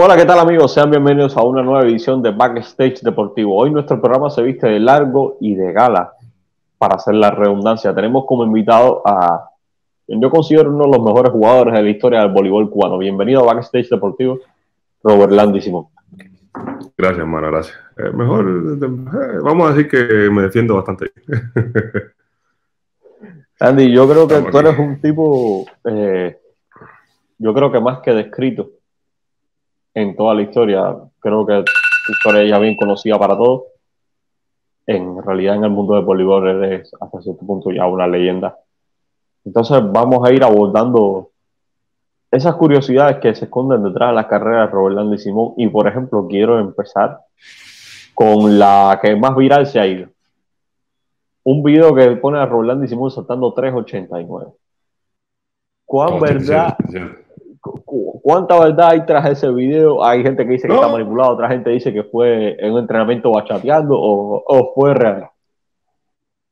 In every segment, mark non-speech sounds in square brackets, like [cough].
Hola, ¿qué tal amigos? Sean bienvenidos a una nueva edición de Backstage Deportivo. Hoy nuestro programa se viste de largo y de gala, para hacer la redundancia. Tenemos como invitado a, yo considero uno de los mejores jugadores de la historia del voleibol cubano. Bienvenido a Backstage Deportivo, Robert Landy Simón. Gracias, hermano, gracias. Eh, mejor, eh, vamos a decir que me defiendo bastante [laughs] Andy, yo creo que tú eres un tipo, eh, yo creo que más que descrito en toda la historia, creo que tu historia ya bien conocida para todos. En realidad en el mundo del voleibol eres hasta cierto punto ya una leyenda. Entonces vamos a ir abordando esas curiosidades que se esconden detrás de las carreras de Robert y Simón. Y por ejemplo, quiero empezar con la que más viral se ha ido. Un video que pone a Roland y Simón saltando 3.89. ¿Cuán verdad? ¿Cuánta verdad hay tras ese video? Hay gente que dice que está manipulado, otra gente dice que fue en un entrenamiento bachateando o, o fue real.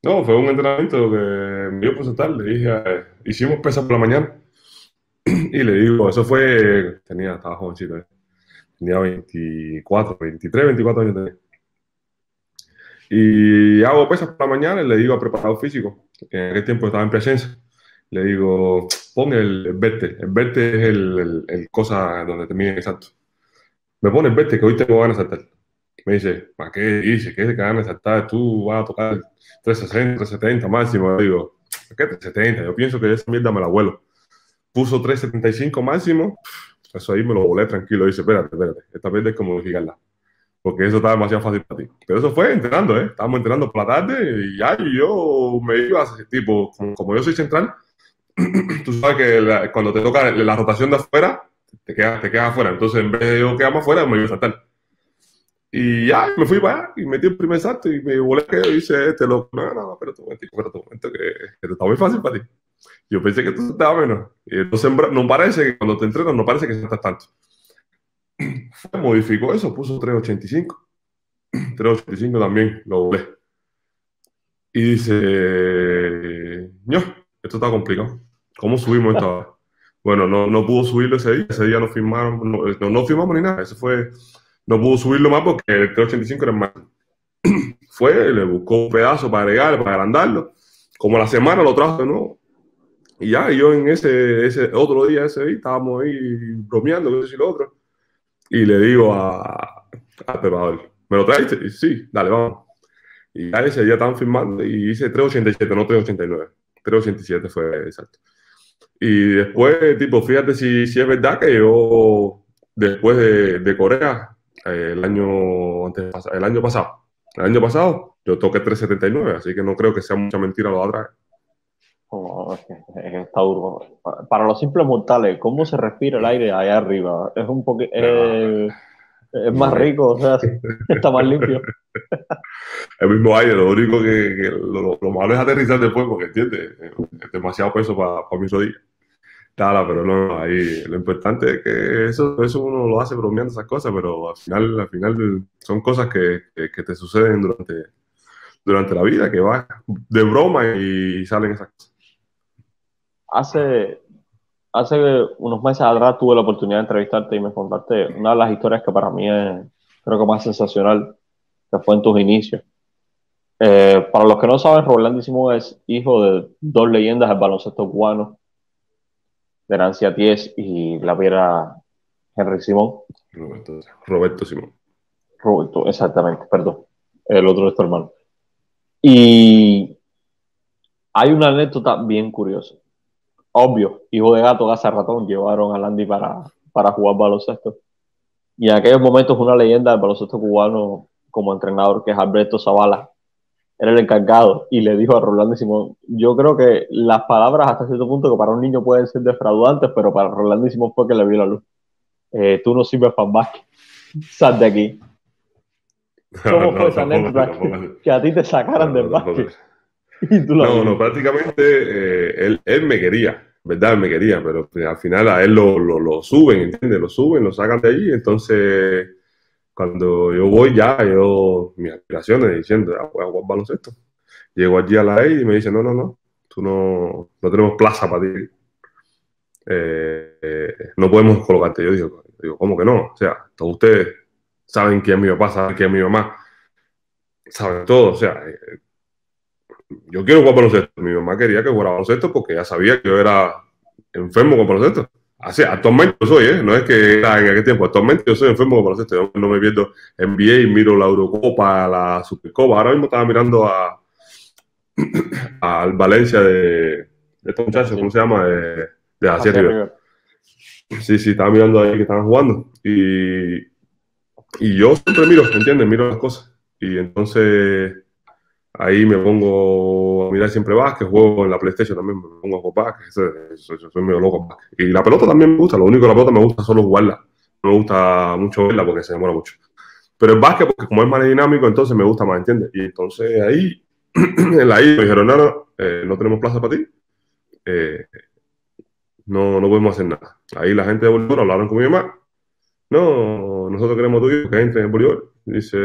No, fue un entrenamiento que me dio por. Le dije, hicimos pesas por la mañana [clears throat] y le digo, eso fue, tenía, estaba jovencito, eh. tenía 24, 23, 24 años tenía. Y hago pesas por la mañana y le digo a preparado físico, que en aquel tiempo estaba en presencia, le digo, pon el verte, el verte es el, el, cosa donde te miden exacto. Me pone el verte que hoy tengo ganas de saltar. Me dice, ¿para qué dice? ¿Qué ganas de saltar? Tú vas a tocar 360, 370 máximo. Le digo, ¿qué 370? Yo pienso que esa mierda me la vuelo puso 3.75 máximo, eso ahí me lo volé tranquilo. Dice, espérate, espérate, esta vez es como gigarla. Porque eso está demasiado fácil para ti. Pero eso fue entrenando, ¿eh? Estábamos entrenando por la tarde y ya yo me iba a tipo, como, yo soy central, [clears throat] tú sabes que cuando te toca la rotación de afuera, te quedas, te quedas afuera. Entonces, en vez de yo quedarme afuera, me iba a saltar. Y ya, me fui para allá y metí el primer salto y me volé que yo hice este loco. No, no, no, un momento, espérate un momento, que, que está muy fácil para ti. Yo pensé que tú estaba menos. Y entonces no parece que cuando te entrenas, no parece que saltas tanto. [clears throat] Modificó eso, puso 385. 385 [clears throat] también, lo doblé. Y dice, no, esto está complicado. ¿Cómo subimos esto Bueno, no, no pudo subirlo ese día. Ese día no firmaron, no, no, firmamos ni nada. Eso fue, no pudo subirlo más porque el 385 era más. [clears throat] fue, le buscó un pedazo para agregarle, para agrandarlo. Como la semana lo trajo de nuevo y ya, yo en ese, ese otro día, ese día, estábamos ahí bromeando, qué sé si lo otro. Y le digo a, al preparador, ¿me lo traiste? Sí, dale, vamos. Y ya ese día estaban firmando y hice 387, no 389. 387 fue exacto. Y después, tipo, fíjate si, si es verdad que yo, después de, de Corea, eh, el, año antes, el año pasado, el año pasado, yo toqué 379, así que no creo que sea mucha mentira lo de atrás. Está duro. Para los simples mortales, ¿cómo se respira el aire allá arriba? Es un poquito. Eh, es más rico, o sea, [laughs] está más limpio. [laughs] El mismo aire, lo único que, lo, malo es aterrizar después, porque entiendes, es demasiado peso para, para mis rodillas. Claro, pero no, ahí lo importante es que eso, eso uno lo hace bromeando esas cosas, pero al final, al final son cosas que, que, te suceden durante, durante la vida, que vas de broma y salen esas cosas hace, hace unos meses atrás tuve la oportunidad de entrevistarte y me contaste una de las historias que para mí es, creo que más sensacional, que fue en tus inicios. Eh, para los que no saben, Rolandísimo es hijo de dos leyendas del baloncesto cubano, de Nancy y la viera Henry Simón. Roberto, Roberto Simón. Roberto, exactamente, perdón. El otro es tu hermano. Y hay una anécdota bien curiosa obvio, hijo de gato, gasa ratón, llevaron a Landy para, para jugar baloncesto. Y en aquellos momentos una leyenda del baloncesto cubano como entrenador, que es Alberto Zavala, era el encargado y le dijo a Rolando Simón, yo creo que las palabras hasta cierto punto que para un niño pueden ser defraudantes, pero para Rolando Simón fue que le vio la luz. Eh, tú no sirves para más, [laughs] sal de aquí. ¿Cómo fue esa que, a ti te sacaran del básquet? [laughs] no, no, prácticamente eh, él, él, me quería, ¿verdad? me quería, pero al final a él lo, lo, suben, ¿entiendes? Lo suben, lo sacan de ahí, entonces cuando yo voy ya, yo, mis aspiraciones diciendo, ah, voy a jugar baloncesto. Llego allí a la ley y me dice, no, no, no, tú no, no tenemos plaza para ti. Eh, eh, no podemos colocarte. Yo digo, Digo, ¿cómo que no? O sea, todos ustedes saben quién es mi papá, saben quién es mi mamá, saben todo. O sea, eh, yo quiero jugar baloncesto. Mi mamá quería que jugara baloncesto porque ya sabía que yo era enfermo con baloncesto. Así, actualmente yo soy, ¿eh? No es que era en aquel tiempo. Actualmente yo soy enfermo con baloncesto. Yo no me pierdo NBA, miro la Eurocopa, la Supercopa. Ahora mismo estaba mirando a [clears throat] al Valencia de, de estos muchachos, ¿cómo se llama? De, de arriba. Sí, sí, estaba mirando ahí que estaban jugando. Y, y yo siempre miro, ¿entiendes? Miro las cosas. Y entonces ahí me pongo a mirar siempre básquet, juego en la PlayStation también, me pongo a jugar básquet, soy, soy, medio loco. Y la pelota también me gusta, lo único que la pelota me gusta solo jugarla. No me gusta mucho verla porque se demora mucho. Pero el básquet, porque como es más dinámico, entonces me gusta más, ¿entiendes? Y entonces ahí, [clears throat] en la I, me dijeron, no, no, eh, no tenemos plaza para ti. Eh, no, no podemos hacer nada. Ahí la gente de Bolívar hablaron con mi mamá. No, nosotros queremos tu hijo que entre en Bolívar. Dice,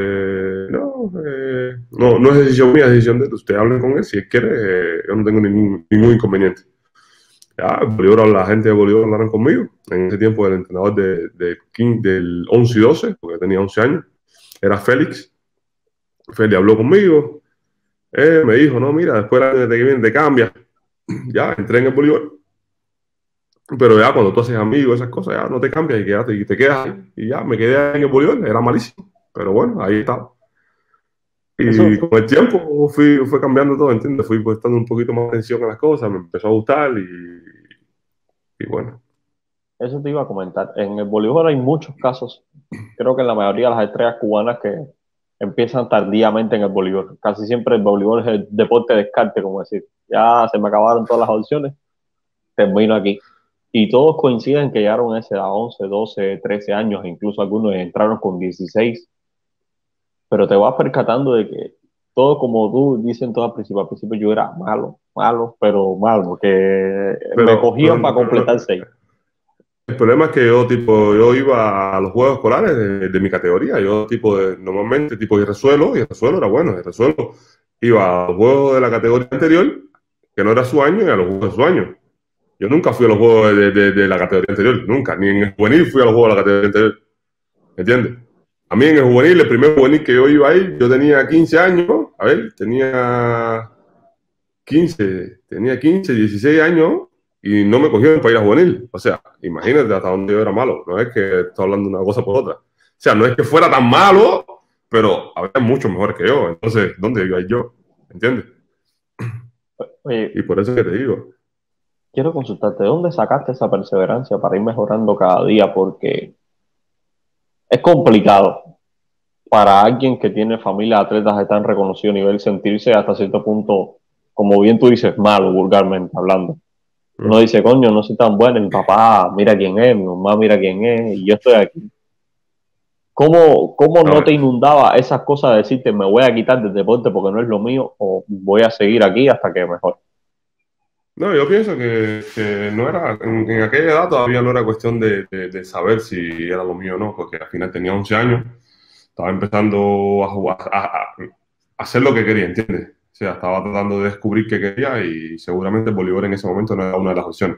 no, eh, no, no es decisión mía, es decisión de usted. Hablen con él si él quiere, eh, yo no tengo ningún, ningún inconveniente. Ya, Bolívar, la gente de Bolívar hablaron conmigo. En ese tiempo el entrenador de, King, del 11 y 12, porque tenía 11 años, era Félix. Félix habló conmigo. Me dijo, no, mira, después de que viene te cambia. [clears throat] Ya, entré en el Bolívar. Pero ya cuando tú haces amigos, esas cosas, ya no te cambias y, y te quedas. Y ya me quedé en el Bolívar, era malísimo. Pero bueno, ahí está. Y con el tiempo fui, fue cambiando todo, ¿entiendes? Fui prestando un poquito más atención a las cosas, me empezó a gustar y, y bueno. Eso te iba a comentar. En el voleibol hay muchos casos, creo que en la mayoría de las estrellas cubanas que empiezan tardíamente en el voleibol. Casi siempre el voleibol es el deporte de descarte, como decir, ya se me acabaron todas las opciones, termino aquí. Y todos coinciden que llegaron a esa edad, 11, 12, 13 años, incluso algunos entraron con 16 pero te vas percatando de que todo como tú dicen todo al principio, al principio yo era malo, malo, pero malo, que me cogían para completar seis. El problema es que yo, tipo, yo iba a los juegos escolares de, mi categoría, yo, tipo, de, normalmente, tipo, y resuelo, y resuelo era bueno, y resuelo iba a los juegos de la categoría anterior, que no era su año, y a los juegos de su año. Yo nunca fui a los juegos de, de, de la categoría anterior, nunca, ni en el juvenil fui a los juegos de la categoría anterior. ¿Entiendes? A mí en el juvenil, el primer juvenil que yo iba ahí, yo tenía 15 años, a ver, tenía 15, tenía 15, 16 años y no me cogieron para ir a juvenil. O sea, imagínate hasta dónde yo era malo. No es que estoy hablando una cosa por otra. O sea, no es que fuera tan malo, pero había mucho mejor que yo. Entonces, ¿dónde iba yo? ¿Entiendes? y por eso que te digo. Quiero consultarte, ¿de dónde sacaste esa perseverancia para ir mejorando cada día? Porque es complicado para alguien que tiene familia de atletas de tan reconocido nivel sentirse hasta cierto punto, como bien tú dices, malo, vulgarmente hablando. Uno dice, coño, no soy tan bueno, mi papá mira quién es, mi mamá mira quién es, y yo estoy aquí. ¿Cómo, cómo no, te inundaba esas cosas de decirte, me voy a quitar del deporte porque no es lo mío, o voy a seguir aquí hasta que mejor? No, yo pienso que, no era, en, aquella edad todavía no era cuestión de, saber si era lo mío o no, porque al final tenía 11 años, estaba empezando a, jugar, a, hacer lo que quería, ¿entiendes? O sea, estaba tratando de descubrir qué quería y seguramente el en ese momento no era una de las opciones.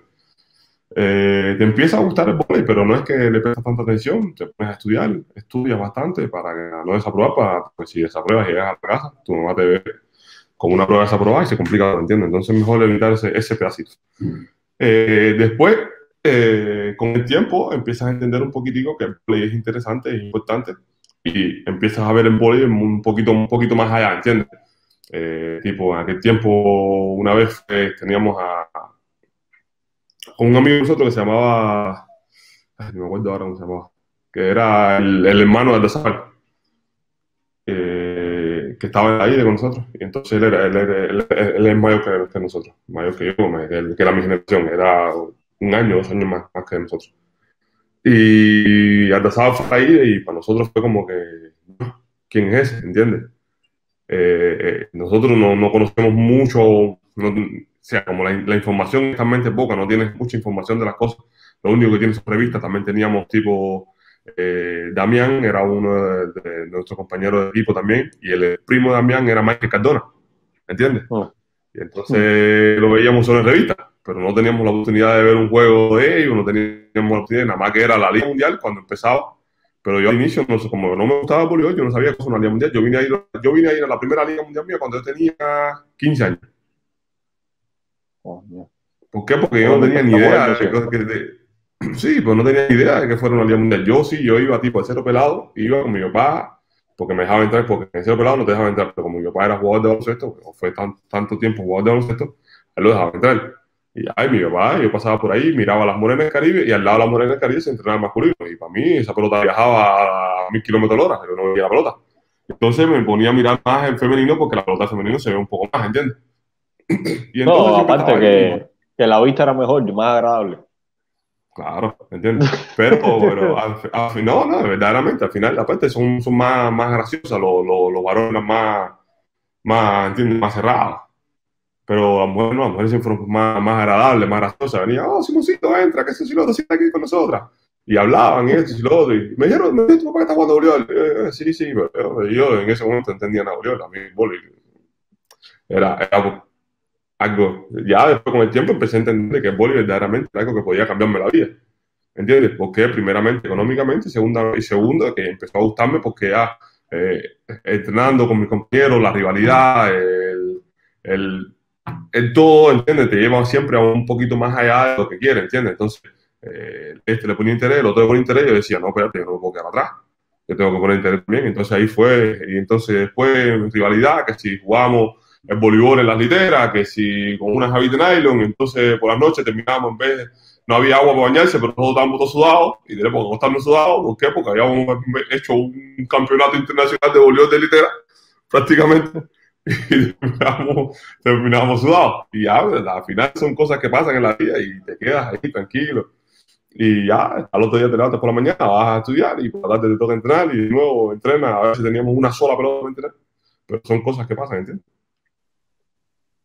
Eh, te empieza a gustar el voleibol, pero no es que le prestas tanta atención, te pones a estudiar, estudias bastante para que no desaprobar, para, pues si desapruebas y llegas a la casa, tu mamá te ve como una prueba desaprobada y se complica, ¿entiendes? Entonces mejor evitar ese, ese pedacito. Eh, después, eh, con el tiempo, empiezas a entender un poquitico que el play es interesante, es importante, y empiezas a ver el volley un poquito, un poquito más allá, ¿entiendes? Eh, tipo, en aquel tiempo, una vez teníamos a, un amigo de nosotros que se llamaba, no me acuerdo ahora cómo se llamaba, que era el, hermano de Aldazar que estaba ahí con nosotros. Y entonces él, era, él, él, él, es mayor que, nosotros, mayor que yo, que, era mi generación, era un año, dos años más, más que nosotros. Y Aldazaba fue ahí y para nosotros fue como que, ¿quién es ese? ¿Entiendes? Eh, eh, nosotros no, no, conocemos mucho, o sea, como la, la, información es realmente poca, no tienes mucha información de las cosas. Lo único que tienes son revistas, también teníamos tipo eh, Damián era uno de, nuestros compañeros de equipo también, y el primo de Damián era Michael Cardona, ¿entiendes? Oh. Y entonces lo veíamos solo en revistas, pero no teníamos la oportunidad de ver un juego de ellos, no teníamos la oportunidad, nada más que era la Liga Mundial cuando empezaba. Pero yo al inicio, no sé, como no me gustaba voleibol, yo no sabía que era una Liga Mundial. Yo vine, a ir, yo vine a ir a la primera Liga Mundial mía cuando yo tenía 15 años. ¿Por qué? Porque yo no tenía ni idea de, Sí, pues no tenía idea de que fuera una liga mundial. Yo sí, yo iba tipo al cero pelado, iba con mi papá, porque me dejaba entrar, porque en el cero pelado no te dejaba entrar, pero como mi papá era jugador de baloncesto, o fue tanto tiempo jugador de baloncesto, él lo dejaba entrar. Y ay, mi papá, yo pasaba por ahí, miraba las morenas del Caribe, y al lado de las morenas del Caribe se entrenaba masculino. Y para mí esa pelota viajaba a mil kilómetros hora, yo no veía la pelota. Entonces me ponía a mirar más en femenino, porque la pelota femenino se ve un poco más, ¿entiendes? [clears throat] y entonces no, aparte que, que la vista era mejor, más agradable. Claro, ¿entiendes? Pero, [laughs] pero al, no, no, verdaderamente, al final, aparte son, son más, más graciosas, los, los, varones más, más, ¿entiendes? Más cerrados. Pero las mujeres no, las mujeres siempre fueron más, más agradables, más graciosas. Venía, oh, Simoncito, entra, que si lo otro sienta aquí con nosotras. Y hablaban, y esto y lo otro. Y me dijeron, me dijeron, tu papá que está jugando Oriol. Eh, sí, sí, pero yo en ese momento entendía nada Oriol, a mí, boli. Era, era algo, ya después con el tiempo empecé a entender que el boli verdaderamente era algo que podía cambiarme la vida. ¿Entiendes? Porque primeramente económicamente segunda, y segundo que empezó a gustarme porque ya eh, entrenando con mis compañeros, la rivalidad, el, el, el, todo, ¿entiendes? Te lleva siempre a un poquito más allá de lo que quieres, ¿entiendes? Entonces, eh, este le ponía interés, el otro le ponía interés, yo decía, no, espérate, yo no me puedo quedar atrás, yo tengo que poner interés también. Entonces ahí fue, y entonces después rivalidad, que si jugamos el voleibol en las literas, que si con una Javi de nylon, entonces por la noche terminábamos en vez no había agua para bañarse, pero todos estábamos todos sudados, y tenemos que estarnos sudados, ¿por qué? Porque habíamos hecho un campeonato internacional de voleibol de litera, prácticamente, [laughs] y terminábamos, terminábamos sudados. Y ya, al final son cosas que pasan en la vida y te quedas ahí tranquilo. Y ya, al otro día te levantas por la mañana, vas a estudiar y por la tarde te toca entrenar y de nuevo entrenas. A ver si teníamos una sola pelota para entrenar. Pero son cosas que pasan, ¿entiendes?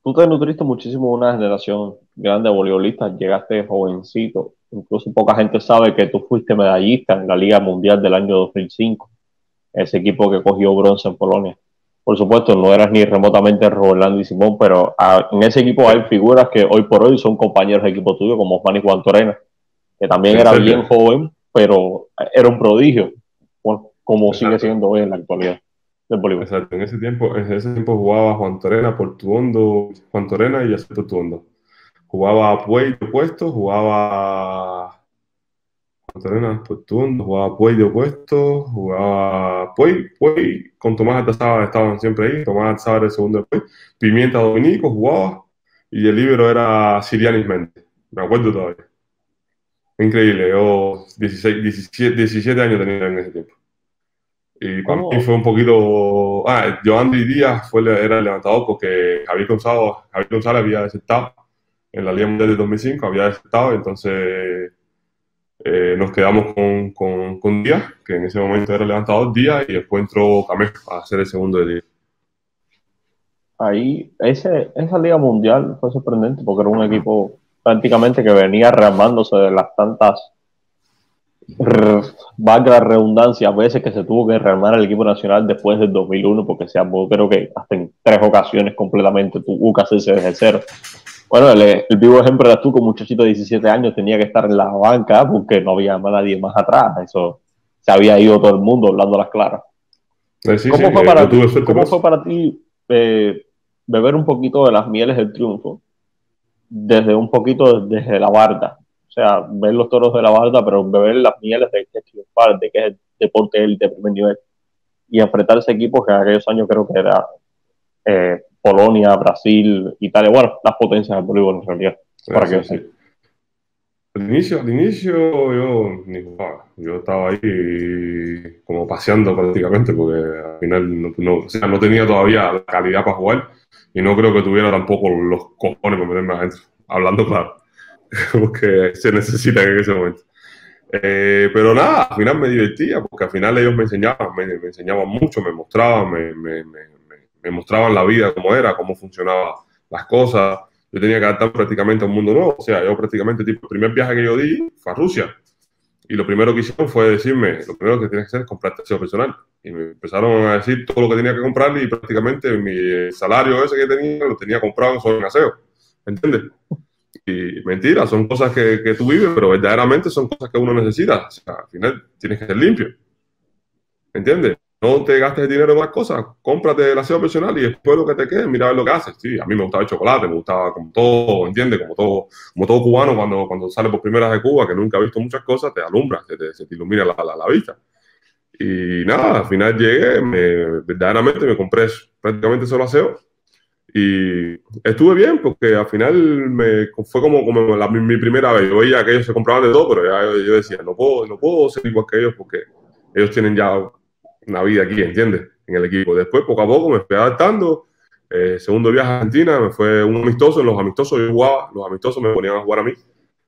Tú te nutriste muchísimo de una generación grande de voleibolistas, llegaste jovencito, incluso poca gente sabe que tú fuiste medallista en la Liga Mundial del año 2005, ese equipo que cogió bronce en Polonia. Por supuesto, no eras ni remotamente Rolando y Simón, pero ah, en ese equipo hay figuras que hoy por hoy son compañeros de equipo tuyo, como Juan y Juan Torena, que también era bien joven, pero era un prodigio, como sigue siendo hoy en la actualidad. Exacto, en ese tiempo, en ese tiempo jugaba Juan Torena, Portuondo, Juan Torena y Yacel Portuondo. Jugaba Puey de opuesto, jugaba Juan Torena, Portuondo, jugaba Puey de opuesto, jugaba Puey, Puey, con Tomás Altazábal estaban siempre ahí, Tomás Altazábal el segundo de Puey, Pimienta Dominico jugaba, y el libro era Sirianis Mente, me acuerdo todavía. Increíble, yo 16, 17, 17 años tenía en ese tiempo. Y para mí fue un poquito. Ah, Andy Díaz fue, era el levantador porque Javier González, Javier González había desertado en la Liga Mundial de 2005, había desertado, entonces eh, nos quedamos con, con, con, Díaz, que en ese momento era levantador Díaz, y después entró Camé a ser el segundo de Díaz. Ahí, ese, esa Liga Mundial fue sorprendente porque era un equipo prácticamente que venía rearmándose de las tantas valga la redundancia, a veces que se tuvo que rearmar el equipo nacional después del 2001, porque se armó, creo que hasta en tres ocasiones completamente tuvo que hacerse desde cero. Bueno, el, vivo ejemplo era tú, con muchachito de 17 años, tenía que estar en la banca porque no había nadie más atrás. Eso se había ido todo el mundo hablando las claras. ¿Cómo, fue para ti, ¿Cómo fue para ti beber un poquito de las mieles del triunfo desde un poquito desde la barda? O sea, ver los toros de la barda, pero beber las mieles de que es de que es el deporte de primer nivel. Y enfrentarse a equipos que en aquellos años creo que era eh, Polonia, Brasil, Italia, bueno, las potencias del voleibol en realidad. para que Al inicio, al inicio yo ni jugaba. Yo estaba ahí como paseando prácticamente porque al final no, o sea, no tenía todavía la calidad para jugar y no creo que tuviera tampoco los cojones para meterme adentro. Hablando claro. [laughs] que se necesita en ese momento. Eh, pero nada, al final me divertía, porque al final ellos me enseñaban, me, enseñaban mucho, me mostraban, me, me, me, mostraban la vida como era, cómo funcionaban las cosas. Yo tenía que adaptar prácticamente a un mundo nuevo. O sea, yo prácticamente, tipo, el primer viaje que yo di fue a Rusia. Y lo primero que hicieron fue decirme, lo primero que tienes que hacer es comprarte aseo personal. Y me empezaron a decir todo lo que tenía que comprar y prácticamente mi salario ese que tenía lo tenía comprado en aseo. ¿Entiendes? Y mentira, son cosas que, que, tú vives, pero verdaderamente son cosas que uno necesita. O sea, al final tienes que ser limpio. ¿Entiendes? No te gastes el dinero en más cosas, cómprate el aseo personal y después lo que te quede, mira lo que haces. Sí, a mí me gustaba el chocolate, me gustaba como todo, ¿entiendes? Como todo, como todo cubano cuando, cuando sale por primera vez de Cuba, que nunca ha visto muchas cosas, te alumbra, se te, se te ilumina la, la, la, vista. Y nada, al final llegué, me, verdaderamente me compré prácticamente solo aseo y estuve bien porque al final me, fue como, como la, mi, primera vez. Yo veía que ellos se compraban de todo, pero ya yo, decía, no puedo, no puedo ser igual que ellos porque ellos tienen ya una vida aquí, ¿entiendes? En el equipo. Después, poco a poco, me fui adaptando. Eh, segundo viaje a Argentina, me fue un amistoso. En los amistosos yo jugaba, los amistosos me ponían a jugar a mí.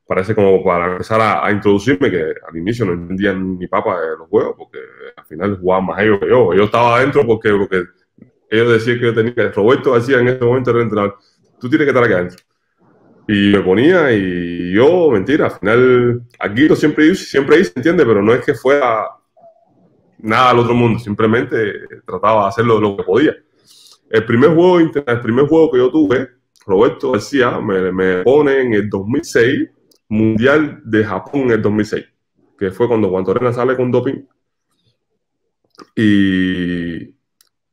Parece como para empezar a, introducirme, que al inicio no entendían ni papa de los juegos, porque al final jugaban más ellos que yo. Yo estaba adentro porque, porque ellos decían que yo tenía que. Roberto decía en ese momento el entrenador, tú tienes que estar aquí adentro. Y me ponía y yo, mentira, al final, aquí siempre, siempre hice, ¿entiendes? Pero no es que fuera nada al otro mundo, simplemente trataba de hacer lo, que podía. El primer juego, el primer juego que yo tuve, Roberto decía, me, me pone en el 2006, Mundial de Japón en el 2006, que fue cuando Juan Torrena sale con doping y,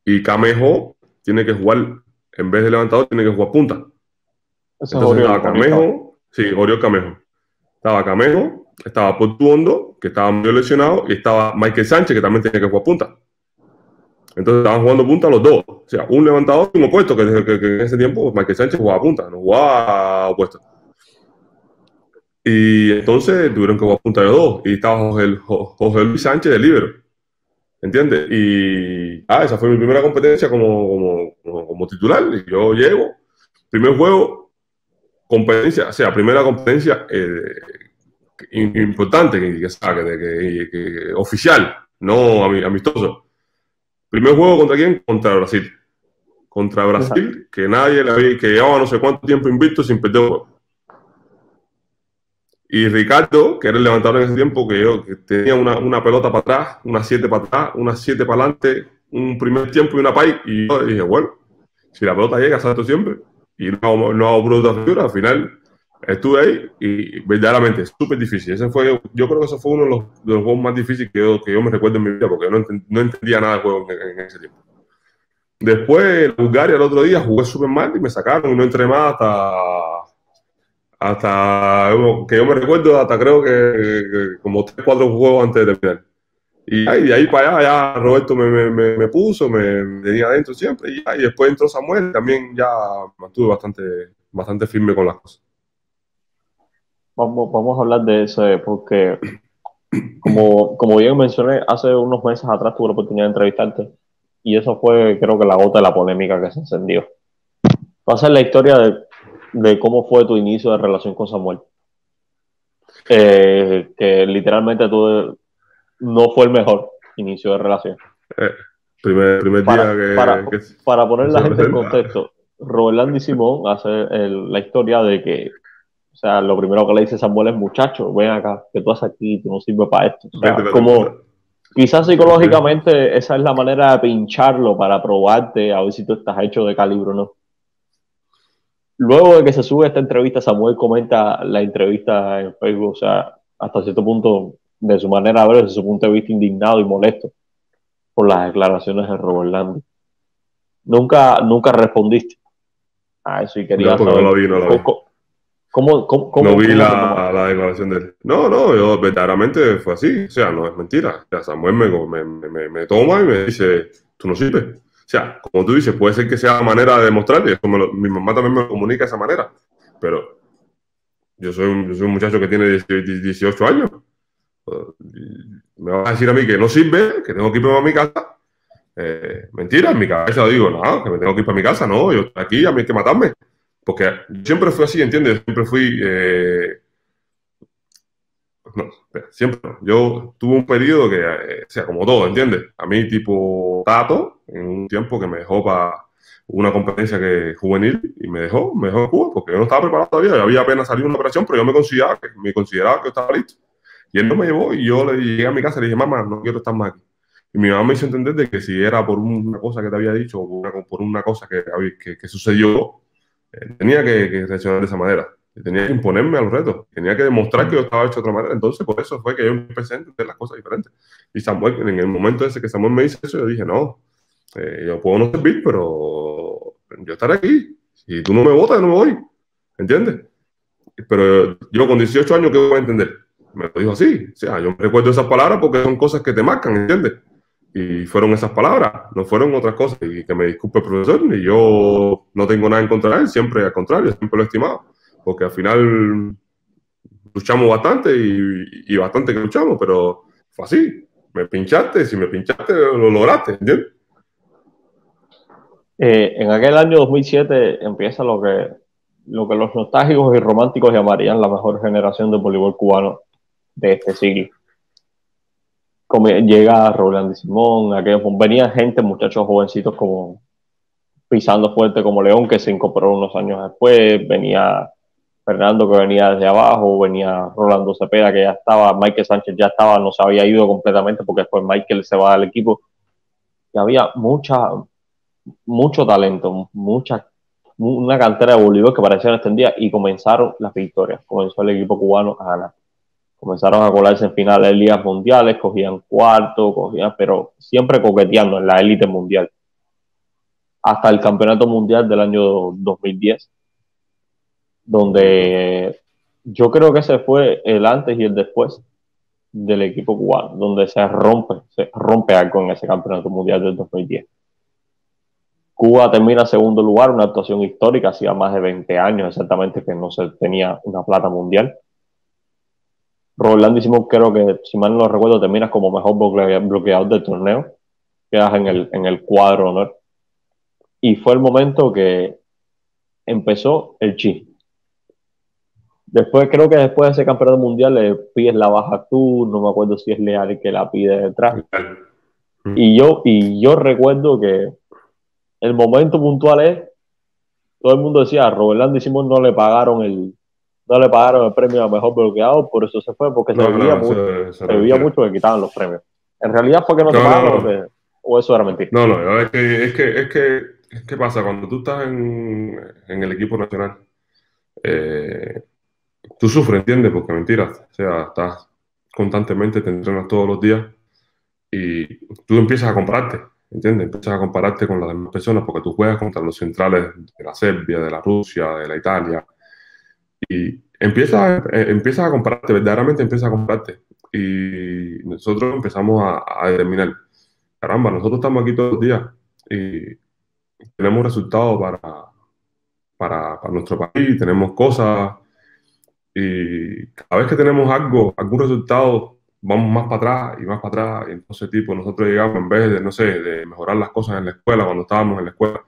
y Camejo tiene que jugar, en vez de levantador, tiene que jugar punta. Entonces estaba Camejo, sí, Oriol Camejo. Estaba Camejo, estaba Portuondo, que estaba muy lesionado, y estaba Michael Sánchez, que también tenía que jugar punta. Entonces estaban jugando punta los dos. O sea, un levantador y un opuesto, que, en ese tiempo Michael Sánchez jugaba punta, no jugaba opuesto. Y entonces tuvieron que jugar punta de dos. Y estaba José, Luis Sánchez de libero. ¿Entiendes? Y ah, esa fue mi primera competencia como, como, titular. Y yo llego, primer juego, competencia, o sea, primera competencia eh, importante, que, que, que, oficial, no amistoso. Primer juego contra quién? Contra Brasil. Contra Brasil, que nadie le había, que llevaba no sé cuánto tiempo invicto sin perder Y Ricardo, que era el levantador en ese tiempo, que yo tenía una, una, pelota para atrás, una siete para atrás, una siete para adelante, un primer tiempo y una pay. Y yo dije, bueno, si la pelota llega, salto siempre. Y no, no hago bruta figura, al final estuve ahí y verdaderamente súper difícil. Ese fue, yo creo que ese fue uno de los, juegos más difíciles que yo, me recuerdo en mi vida porque no, no entendía nada de juego en, ese tiempo. Después, en Bulgaria el otro día jugué súper mal y me sacaron y no entré más hasta, hasta que yo me recuerdo, hasta creo que, como 3, 4 juegos antes de terminar. Y de ahí para allá, ya Roberto me, me, me puso, me, tenía adentro siempre. Y, y después entró Samuel, también ya mantuve bastante, bastante firme con las cosas. Vamos, vamos a hablar de eso, eh, porque como, como bien mencioné, hace unos meses atrás tuve la oportunidad de entrevistarte y eso fue creo que la gota de la polémica que se encendió. Va a ser la historia de, de cómo fue tu inicio de relación con Samuel. Eh, que literalmente tú no fue el mejor inicio de relación. Eh, primer, primer para, día que para, que, para, poner la gente en contexto, Roland Simón hace el, la historia de que o sea, lo primero que le dice Samuel es, muchacho, ven acá, que tú haces aquí, tú no sirves para esto. O sea, como, quizás psicológicamente esa es la manera de pincharlo para probarte a ver si tú estás hecho de calibre o no. Luego de que se sube esta entrevista, Samuel comenta la entrevista en Facebook, o sea, hasta cierto punto, de su manera de ver, desde su punto de vista indignado y molesto por las declaraciones de Robert Landy. Nunca, nunca respondiste a eso y quería no, saber no lo vi, no lo vi. ¿Cómo, cómo, no vi la, la, declaración de él. No, no, yo verdaderamente fue así. O sea, no es mentira. O sea, Samuel me, me, me, toma y me dice, tú no sirves. O sea, como tú dices, puede ser que sea manera de demostrarle. Eso mi mamá también me comunica de esa manera. Pero yo soy, un, muchacho que tiene 18 años. Me vas a decir a mí que no sirve, que tengo que ir para mi casa. Eh, mentira, en mi cabeza digo, no, que me tengo que ir para mi casa. No, yo estoy aquí, a mí hay que matarme. Porque siempre fui así, ¿entiendes? Siempre fui... Eh, no, siempre. Yo tuve un periodo que, eh, sea, como todo, ¿entiendes? A mí, tipo Tato, en un tiempo que me dejó para una competencia que juvenil y me dejó, me dejó Cuba, porque yo no estaba preparado todavía, yo había apenas salido una operación, pero yo me consideraba que, me consideraba que estaba listo. Y él no me llevó y yo le llegué a mi casa y le dije, mamá, no quiero estar más aquí. Y mi mamá me hizo entender de que si era por una cosa que te había dicho o por una, cosa que, que, sucedió, eh, tenía que, reaccionar de esa manera. Tenía que imponerme a los retos. Tenía que demostrar que yo estaba hecho de otra manera. Entonces, por eso fue que yo empecé a entender las cosas diferentes. Y Samuel, en el momento ese que Samuel me dice eso, yo dije, no, eh, yo puedo no servir, pero yo estaré aquí. Si tú no me votas, yo no me voy. ¿Entiendes? Pero yo con 18 años, ¿qué voy a entender? Me lo dijo así. O sea, yo me recuerdo esas palabras porque son cosas que te marcan, ¿entiendes? Y fueron esas palabras, no fueron otras cosas. Y que me disculpe el profesor, y yo no tengo nada en contra de él, siempre al contrario, siempre lo he estimado. Porque al final luchamos bastante y, bastante que luchamos, pero fue así. Me pinchaste, si me pinchaste, lo lograste. Eh, en aquel año 2007 empieza lo que, lo que los nostálgicos y románticos llamarían la mejor generación de voleibol cubano de este siglo. Llega Roland Simón, aquellos, venía gente, muchachos jovencitos como pisando fuerte como León, que se incorporó unos años después, venía Fernando que venía desde abajo, venía Rolando Cepeda que ya estaba, Michael Sánchez ya estaba, no se había ido completamente porque después Michael se va al equipo. Y había mucha, mucho talento, mucha, una cantera de Bolívar que parecía extendida y comenzaron las victorias, comenzó el equipo cubano a ganar. Comenzaron a colarse en finales de ligas mundiales, cogían cuarto, cogían, pero siempre coqueteando en la élite mundial. Hasta el campeonato mundial del año 2010, donde yo creo que ese fue el antes y el después del equipo cubano, donde se rompe, se rompe algo en ese campeonato mundial del 2010. Cuba termina segundo lugar, una actuación histórica, hacía más de 20 años exactamente que no se tenía una plata mundial. Rolandísimo, creo que, si mal no recuerdo, terminas como mejor bloqueador del torneo, quedas en el, en el cuadro honor. Y fue el momento que empezó el chi. Después, creo que después de ese campeonato mundial le pides la baja tú, no me acuerdo si es Leal que la pide detrás. Y yo, y yo recuerdo que el momento puntual es, todo el mundo decía, a Robert y Simón no le pagaron el no le pagaron el premio a mejor bloqueado, por eso se fue, porque se veía, mucho, se, veía mucho que quitaban los premios. En realidad fue que no, se pagaron, o eso era mentira. No, no, es que, es que, es que, ¿qué pasa? Cuando tú estás en, en el equipo nacional, eh, tú sufres, ¿entiendes? Porque mentiras, o sea, estás constantemente, te entrenas todos los días y tú empiezas a comprarte. ¿entiendes? Empiezas a compararte con las demás personas porque tú juegas contra los centrales de la Serbia, de la Rusia, de la Italia, y empiezas, eh, empieza a compararte, verdaderamente empiezas a compararte. Y nosotros empezamos a, a, determinar, caramba, nosotros estamos aquí todos los días y tenemos resultados para, para, para nuestro país, tenemos cosas y cada vez que tenemos algo, algún resultado vamos más para atrás y más para atrás. Y entonces, tipo, nosotros llegamos, en vez de, no sé, de mejorar las cosas en la escuela, cuando estábamos en la escuela,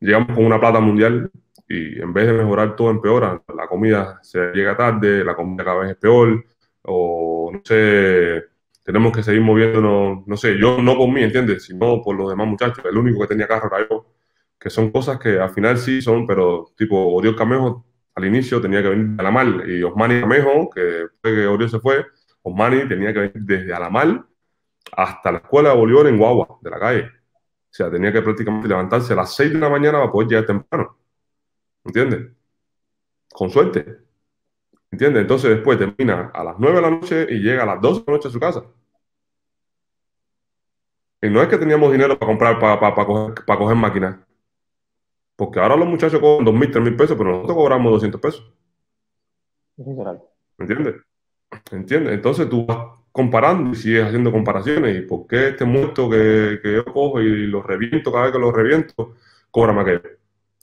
llegamos con una plata mundial y en vez de mejorar todo empeora. La comida se llega tarde, la comida cada vez es peor, o no sé, tenemos que seguir moviéndonos, no sé, yo no por mí, ¿entiendes? Sino por los demás muchachos. El único que tenía carro era yo. Que son cosas que al final sí son, pero tipo, Oriol Camejo al inicio tenía que venir de la mal y Osmani Camejo, que fue que Oriol se fue, Osmani tenía que venir desde Alamal hasta la escuela de Bolívar en Guagua, de la calle. O sea, tenía que prácticamente levantarse a las 6 de la mañana para poder llegar temprano. ¿Entiendes? Con suerte. ¿Entiendes? Entonces después termina a las 9 de la noche y llega a las 12 de la noche a su casa. Y no es que teníamos dinero para comprar, para, para, coger, para coger máquinas. Porque ahora los muchachos cobran 2.000, 3.000 pesos, pero nosotros cobramos 200 pesos. ¿Me entiendes? ¿Entiendes? Entonces tú vas comparando y sigues haciendo comparaciones. ¿Y por qué este muerto que, que yo cojo y lo reviento cada vez que lo reviento cobra más que yo?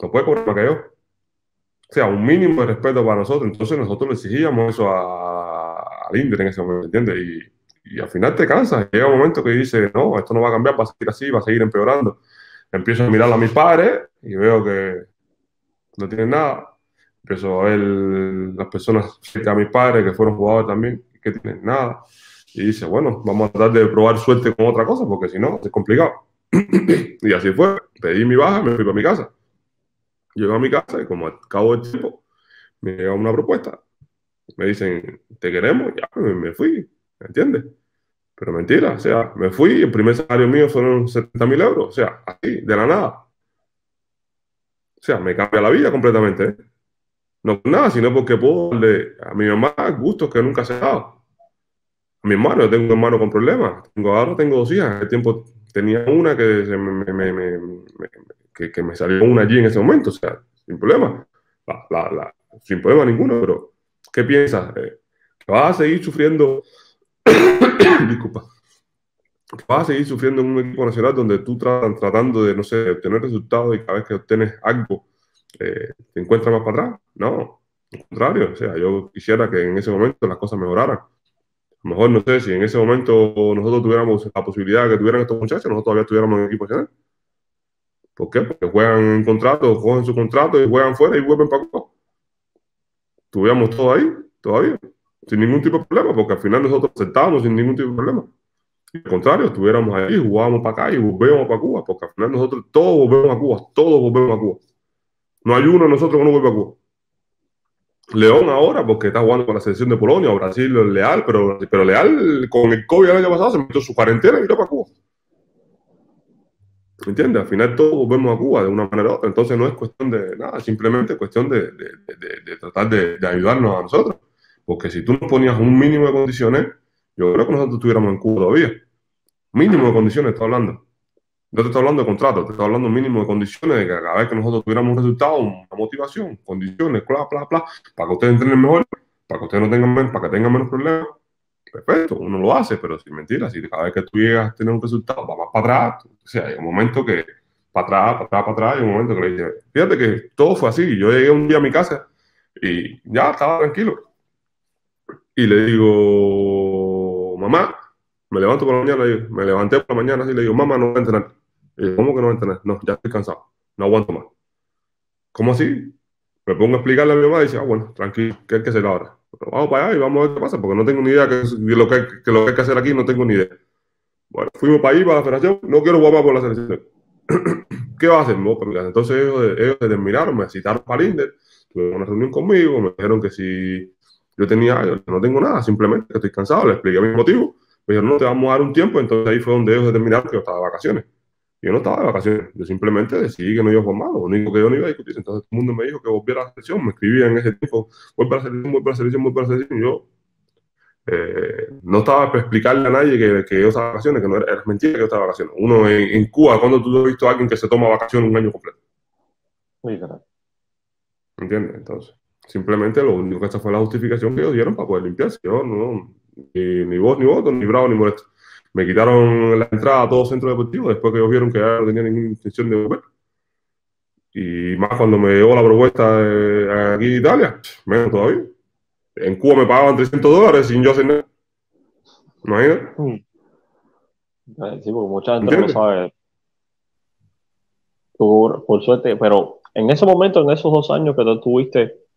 No puede cobrar más que yo. O sea, un mínimo de respeto para nosotros. Entonces nosotros le exigíamos eso al Inder en ese momento, ¿entiendes? Y, y, al final te cansas. Llega un momento que dices, no, esto no va a cambiar, va a seguir así, va a seguir empeorando. Empiezo a mirar a mis padres y veo que no tienen nada empiezo a ver las personas cerca de mis padres que fueron jugadores también, que tienen nada. Y dice, bueno, vamos a tratar de probar suerte con otra cosa, porque si no, es complicado. [clears throat] y así fue. Pedí mi baja, me fui para mi casa. Llego a mi casa y como al cabo tiempo me llega una propuesta. Me dicen, te queremos, ya me, fui, ¿me entiendes? Pero mentira, o sea, me fui, el primer salario mío fueron 70 mil euros, o sea, así, de la nada. O sea, me cambia la vida completamente. ¿eh? No por nada, sino porque puedo darle a mi mamá gustos que nunca se ha dado. A mi hermano, yo tengo un hermano con problemas. Tengo, ahora tengo dos hijas. En el tiempo tenía una que, me, que, me salió una allí en ese momento, o sea, sin problema. Sin problema ninguno, pero ¿qué piensas? Eh, ¿Que vas a seguir sufriendo? [coughs] Disculpa. Vas a seguir sufriendo en un equipo nacional donde tú estás tratando de, no sé, obtener resultados y cada vez que obtienes algo eh, te encuentras más para atrás. No, al contrario. O sea, yo quisiera que en ese momento las cosas mejoraran. Mejor, no sé, si en ese momento nosotros tuviéramos la posibilidad que tuvieran estos muchachos, nosotros todavía estuviéramos en equipo nacional. ¿Por qué? Porque juegan en contrato, cogen su contrato y juegan fuera y vuelven para acá. Tuviéramos todo ahí, todavía, sin ningún tipo de problema, porque al final nosotros aceptábamos sin ningún tipo de problema. Al contrario, estuviéramos ahí, jugábamos para acá y volvemos para Cuba, porque al final nosotros todos volvemos a Cuba, todos volvemos a Cuba. No hay uno de nosotros que no vuelva a Cuba. León ahora, porque está jugando con la selección de Polonia, o Brasil Leal, pero, pero Leal con el COVID el año pasado se metió su cuarentena y vino para Cuba. ¿Me entiendes? Al final todos volvemos a Cuba de una manera u otra. Entonces no es cuestión de nada, simplemente es cuestión de, de, de tratar de, ayudarnos a nosotros. Porque si tú nos ponías un mínimo de condiciones, yo creo que nosotros estuviéramos en Cuba todavía. Mínimo de condiciones, estoy hablando. No te estoy hablando de contrato, te estoy hablando mínimo de condiciones, de que cada vez que nosotros tuviéramos un resultado, una motivación, condiciones, bla, bla, bla, para que ustedes entrenen mejor, para que ustedes no tengan, para que tengan menos problemas. Perfecto, uno lo hace, pero sin mentiras, si cada vez que tú llegas a tener un resultado, va más para atrás, o sea, hay un momento que para atrás, para atrás, para atrás, hay un momento que le dije, fíjate que todo fue así, yo llegué un día a mi casa y ya estaba tranquilo. Y le digo, mamá, me levanto por la mañana, me levanté por la mañana y le digo, mamá, no voy a entrenar. Y ¿cómo que no voy a entrenar? No, ya estoy cansado, no aguanto más. ¿Cómo así? Me pongo a explicarle a mi mamá y dice, ah, bueno, tranquilo, ¿qué hay que hacer ahora? vamos para allá y vamos a ver qué pasa, porque no tengo ni idea de lo que, que lo que hay que hacer aquí, no tengo ni idea. Bueno, fuimos para ahí, para la federación, no quiero jugar por la selección. [clears throat] ¿Qué va a hacer? Entonces ellos, ellos determinaron, me citaron para Inder, tuvieron una reunión conmigo, me dijeron que si yo tenía, yo no tengo nada, simplemente que estoy cansado, le expliqué mi motivo, me dijeron, no, te vamos a dar un tiempo, entonces ahí fue donde ellos determinaron que yo estaba de vacaciones. Yo no estaba de vacaciones, yo simplemente decidí que no iba a formar, lo único que yo no iba a discutir. Entonces todo el mundo me dijo que volviera a la selección, me escribía en ese tiempo, vuelve a la selección, vuelve a la selección, vuelve a la selección. Yo eh, no estaba para explicarle a nadie que, que yo estaba de vacaciones, que no era, era mentira que yo estaba de vacaciones. Uno en, en Cuba, cuando tú has visto a alguien que se toma vacaciones un año completo. Muy. ¿Entiendes? Entonces, simplemente lo único que esta fue la justificación que ellos dieron para poder limpiarse. Yo no, ni, ni voz, ni voto, ni bravo, ni molesto. Me quitaron la entrada a todo centro deportivo después que ellos vieron que ya no tenía ninguna intención de volver. Y más cuando me llegó la propuesta de aquí de Italia, menos todavía. En Cuba me pagaban 300 dólares sin yo hacer nada. Imagínate. Sí, porque mucha gente no sabe. Por, por, suerte, pero en ese momento, en esos dos años que tú tuviste,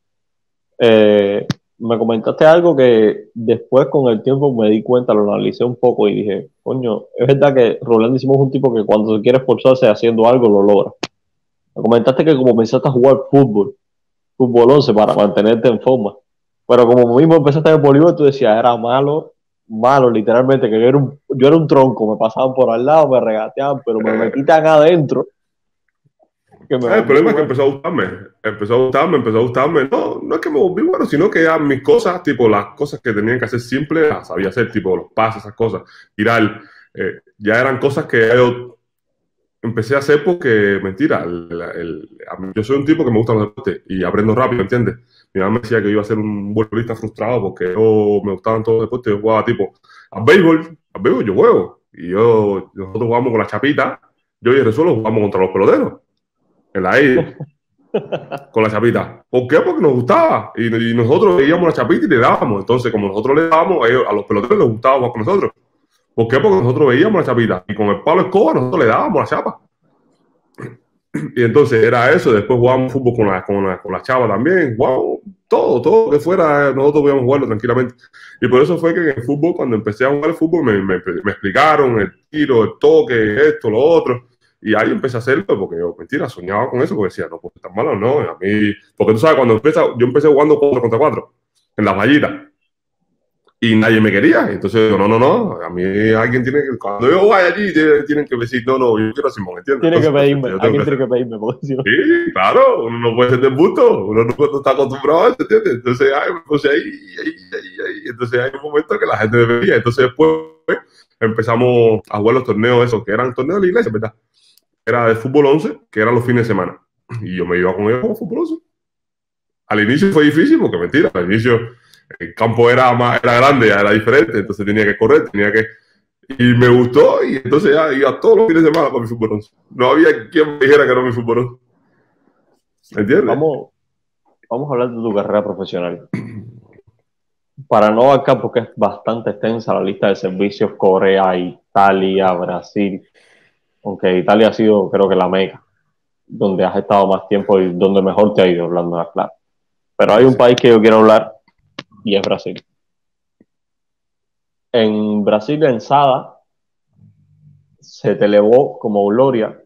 eh, me comentaste algo que después con el tiempo me di cuenta, lo analicé un poco y dije, coño, es verdad que Rolando hicimos un tipo que cuando se quiere esforzarse haciendo algo lo logra. Me comentaste que como empezaste a jugar fútbol, fútbol 11 para mantenerte en forma, pero como mismo empezaste el voleibol, tú decías, era malo, malo literalmente, que yo era un, yo era un tronco, me pasaban por al lado, me regateaban, pero me metí adentro el problema es que empezó a gustarme, empezó a gustarme, empezó a gustarme. No, no es que me volví bueno, sino que ya mis cosas, tipo las cosas que tenían que hacer siempre, las sabía hacer, tipo los pases, esas cosas, tirar. Eh, ya eran cosas que yo empecé a hacer porque, mentira, el, yo soy un tipo que me gusta los deportes y aprendo rápido, ¿entiendes? Mi mamá me decía que iba a ser un futbolista frustrado porque yo me gustaban todos los deportes, yo jugaba tipo al béisbol, al béisbol yo juego. Y yo, nosotros jugamos con la chapita, yo y el resuelo jugamos contra los peloteros en la I, con la chapita. ¿Por qué? Porque nos gustaba. Y, nosotros veíamos la chapita y le dábamos. Entonces, como nosotros le dábamos, a, los peloteros les gustaba más con nosotros. ¿Por qué? Porque nosotros veíamos la chapita. Y con el palo escoba nosotros le dábamos la chapa. [clears throat] Y entonces era eso. Después jugábamos fútbol con la, con la, con la chava también. Wow, todo, todo que fuera, nosotros podíamos jugarlo tranquilamente. Y por eso fue que en el fútbol, cuando empecé a jugar el fútbol, me, me, me explicaron el tiro, el toque, esto, lo otro. Y ahí empecé a hacerlo porque yo, mentira, soñaba con eso porque decía, no, pues tan malo, no. A mí, porque tú sabes, cuando empieza, yo empecé jugando 4 contra 4 en las vallitas. y nadie me quería. Entonces yo, no, no, no, a mí alguien tiene que, cuando yo vaya allí, tienen que decir, no, no, yo quiero a Simón, ¿entiendes? Tiene que pedirme, alguien tiene que pedirme. Sí, claro, uno no puede ser de busto, uno no, está acostumbrado a eso, ¿entiendes? Entonces, ay, pues ahí, ahí, ahí, ahí, entonces hay un momento que la gente me veía, entonces después empezamos a jugar los torneos esos, que eran torneos de la iglesia, ¿verdad? Era de fútbol 11, que eran los fines de semana. Y yo me iba con ellos a fútbol 11. Al inicio fue difícil, porque mentira, al inicio el campo era, más, era grande, era diferente, entonces tenía que correr, tenía que... Y me gustó y entonces ya iba todos los fines de semana para mi fútbol. No había quien me dijera que no mi fútbol. ¿Entiendes? Vamos, vamos a hablar de tu carrera profesional. Para no acá, porque es bastante extensa la lista de servicios, Corea, Italia, Brasil, aunque Italia ha sido creo que la meca, donde has estado más tiempo y donde mejor te ha ido hablando de claro. Pero hay un país que yo quiero hablar y es Brasil. En Brasil, en Sada, se te elevó como gloria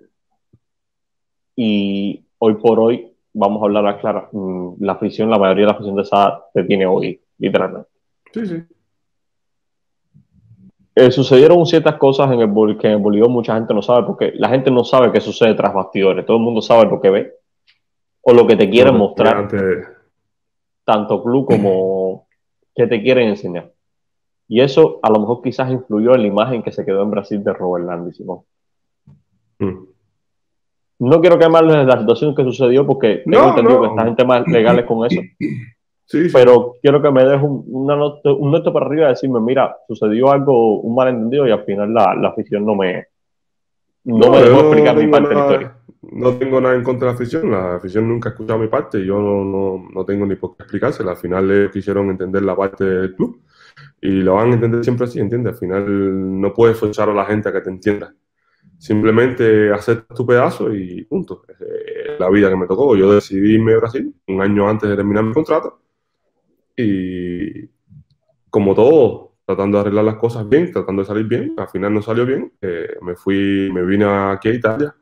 y hoy por hoy, vamos a hablar a clara, mm, la afición, la mayoría de la afición de Sada te tiene hoy, literalmente. Sí, sí. Eh, sucedieron ciertas cosas en el que en el Bolívar mucha gente no sabe, porque la gente no sabe qué sucede tras bastidores, todo el mundo sabe lo que ve o lo que te quieren mostrar, tanto club como [clears throat] que te quieren enseñar. Y eso a lo mejor quizás influyó en la imagen que se quedó en Brasil de Robert Landy, Simón. Mm. No quiero quemarles la situación que sucedió porque tengo entendido que estás en temas legales con eso. [clears throat] Sí, Pero quiero que me des un, una un nota para arriba y decirme, mira, sucedió algo, un malentendido y al final la, la afición no me, no, me dejó explicar mi parte de la historia no tengo nada en contra de la afición, la afición nunca ha escuchado mi parte, yo no, no, no tengo ni por qué explicársela, al final ellos quisieron entender la parte del club y lo van a entender siempre así, ¿entiendes? Al final no puedes forzar a la gente a que te entienda, simplemente acepta tu pedazo y punto, es la vida que me tocó, yo decidí irme a Brasil un año antes de terminar mi contrato y como todo, tratando de arreglar las cosas bien, tratando de salir bien, al final no salió bien, eh, me fui, me vine aquí a Italia